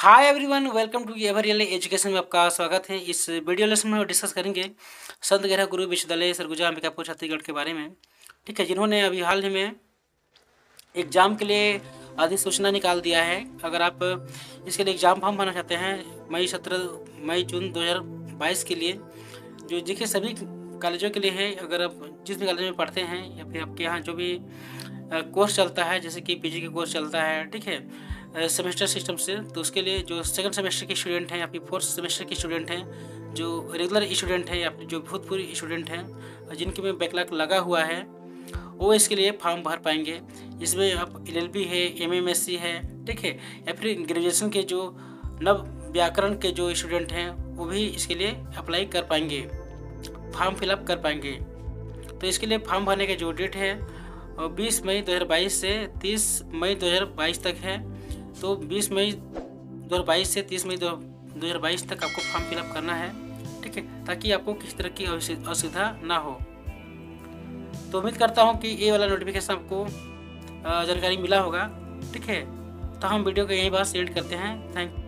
Hi everyone welcome to ever real education में आपका स्वागत है। इस वीडियो लेसन में डिस्कस करेंगे संत गहरा गुरु विश्वविद्यालय सरगुजा अंबिकापुर छत्तीसगढ़ के बारे में। ठीक है, जिन्होंने अभी हाल ही में एग्ज़ाम के लिए अधिसूचना निकाल दिया है। अगर आप इसके लिए एग्ज़ाम फॉर्म भरना चाहते हैं, मई सत्रह, मई जून दो हज़ार बाईस के लिए, जो देखिए सभी कॉलेजों के लिए है, अगर आप जिस भी कॉलेज में पढ़ते हैं, या फिर आपके यहाँ जो भी कोर्स चलता है, जैसे कि पीजी का कोर्स चलता है, ठीक है सेमेस्टर सिस्टम से। तो उसके लिए जो सेकंड सेमेस्टर के स्टूडेंट हैं, या फिर फोर्थ सेमेस्टर के स्टूडेंट हैं, जो रेगुलर स्टूडेंट हैं, या फिर जो भूतपूर्व स्टूडेंट हैं जिनके में बैकलॉग लगा हुआ है, वो इसके लिए फॉर्म भर पाएँगे। इसमें आप एल एल बी है एम एम एस सी है, ठीक है, या फिर ग्रेजुएशन के जो नव व्याकरण के जो स्टूडेंट हैं, वो भी इसके लिए अप्लाई कर पाएँगे फॉर्म फिलअप कर पाएँगे। तो इसके लिए फॉर्म भरने का जो डेट है बीस मई 2022 से 30 मई 2022 तक है। तो 20 मई 2022 से 30 मई 2022 तक आपको फॉर्म फिलअप करना है, ठीक है? ताकि आपको किसी तरह की असुविधा ना हो। तो उम्मीद करता हूँ कि ये वाला नोटिफिकेशन आपको जानकारी मिला होगा, ठीक है? तो हम वीडियो को यहीं बात सेंड करते हैं। थैंक